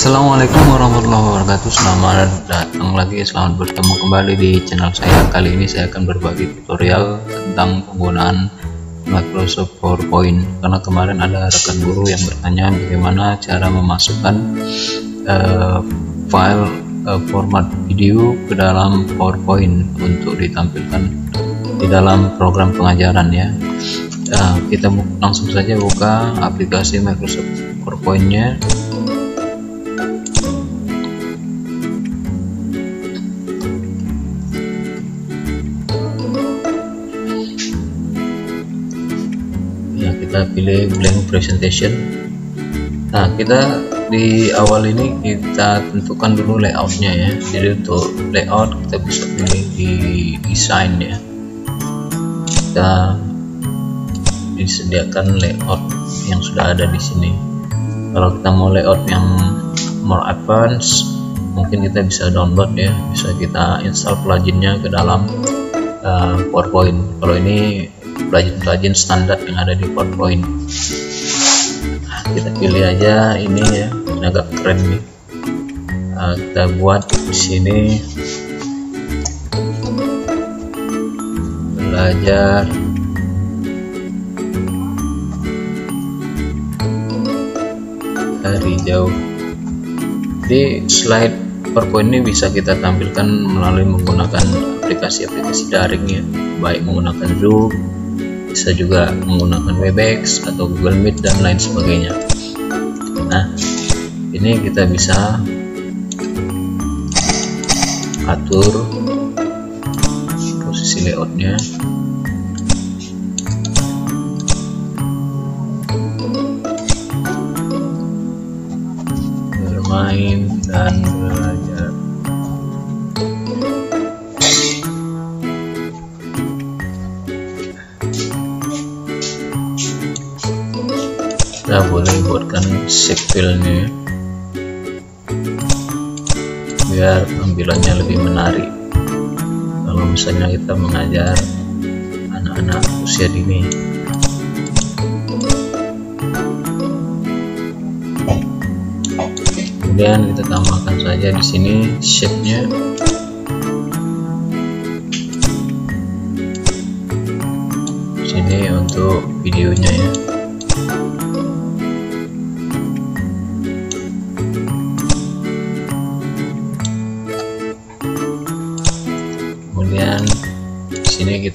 Assalamualaikum warahmatullahi wabarakatuh. Selamat datang lagi Selamat bertemu kembali di channel saya. Kali ini saya akan berbagi tutorial Tentang penggunaan Microsoft PowerPoint. Karena kemarin ada rekan guru yang bertanya Bagaimana cara memasukkan uh, File uh, format video Ke dalam PowerPoint Untuk ditampilkan Di dalam program pengajaran ya. Nah, kita langsung saja buka aplikasi Microsoft PowerPoint-nya pilih blank presentation. Nah kita di awal ini kita tentukan dulu layoutnya ya. Jadi untuk layout kita bisa pilih di design ya. Kita disediakan layout yang sudah ada di sini. Kalau kita mau layout yang more advance mungkin kita bisa download ya. Bisa kita install pluginnya ke dalam uh, PowerPoint. Kalau ini plugin-plugin standar yang ada di PowerPoint. Nah, kita pilih aja ini ya ini agak keren nih. Nah, kita buat di sini. Belajar. Dari jauh. Di slide PowerPoint ini bisa kita tampilkan melalui menggunakan aplikasi-aplikasi daring ya baik menggunakan Zoom bisa juga menggunakan Webex atau Google Meet dan lain sebagainya. Nah ini kita bisa atur posisi layoutnya. Bermain dan shape filenya biar tampilannya lebih menarik. Kalau misalnya kita mengajar anak-anak usia dini. Kemudian kita tambahkan saja di sini shape-nya. Sini untuk videonya ya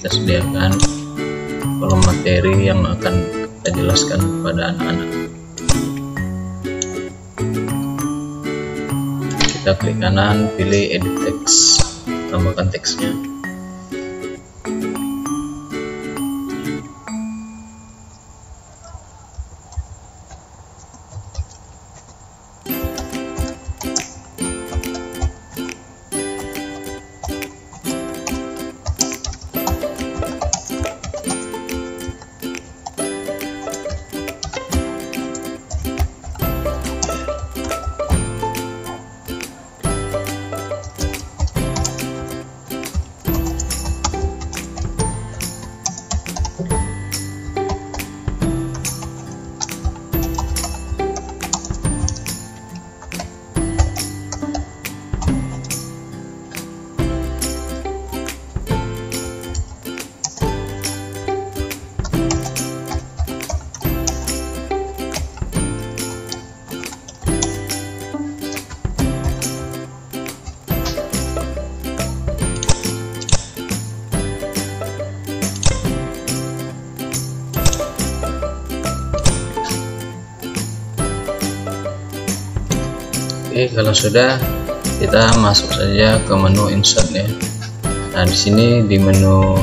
kita sediakan kolom materi yang akan kita jelaskan kepada anak-anak. Kita klik kanan pilih edit text tambahkan teksnya Oke, kalau sudah kita masuk saja ke menu insert ya. Nah, di sini di menu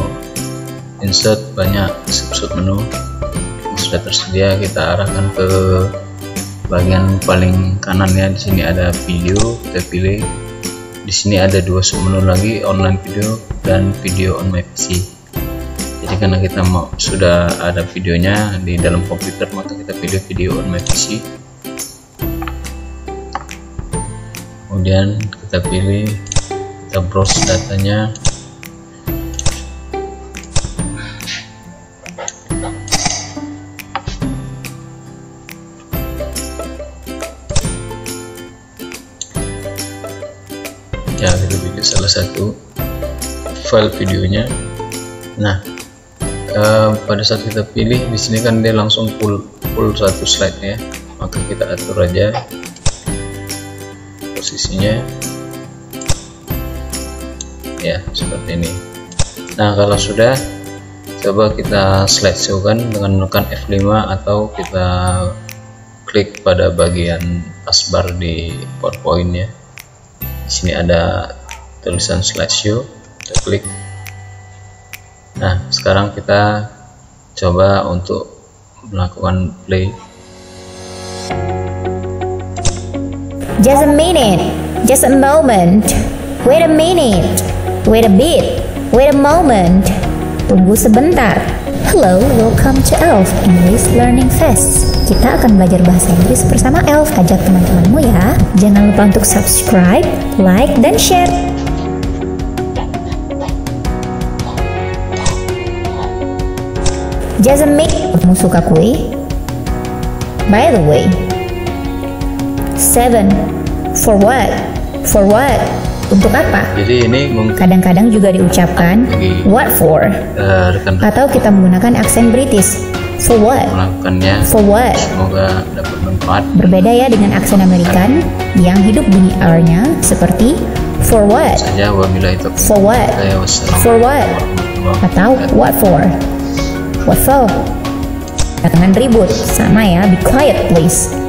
insert banyak sub-sub menu yang sudah tersedia. Kita arahkan ke bagian paling kanan ya. Di sini ada video, kita pilih. Di sini ada dua sub menu lagi, online video dan video on my PC. Jadi karena kita mau sudah ada videonya di dalam komputer, maka kita pilih video on my PC kemudian kita pilih kita browse datanya. Ya kita pilih salah satu file videonya. Nah Uh, pada saat kita pilih di sini kan dia langsung full full satu slide ya. Maka kita atur aja posisinya. Ya seperti ini. Nah kalau sudah coba kita slideshow kan dengan menekan F5 atau kita klik pada bagian taskbar di PowerPoint ya di sini ada tulisan slideshow kita klik. Nah sekarang kita coba untuk melakukan play Just a minute. Just a moment. Wait a minute. Wait a bit. Wait a moment. Tunggu sebentar. Hello, welcome to ELF English Learning Fest. Kita akan belajar bahasa Inggris bersama ELF. Ajak teman-temanmu ya. Jangan lupa untuk subscribe, like, dan share. Minute. Kamu suka kue? By the way, seven. For what? For what? Untuk apa? jadi ini mungkin Kadang-kadang juga diucapkan what for eh, rekan atau kita menggunakan aksen British. For what? melakukannya For what? semoga dapat manfaat Berbeda ya dengan aksen Amerikan yang hidup bunyi R-nya seperti for what? saja wabillahi taufiq For what? For what? Atau what for? What for? Jangan ribut, sama ya, be quiet please.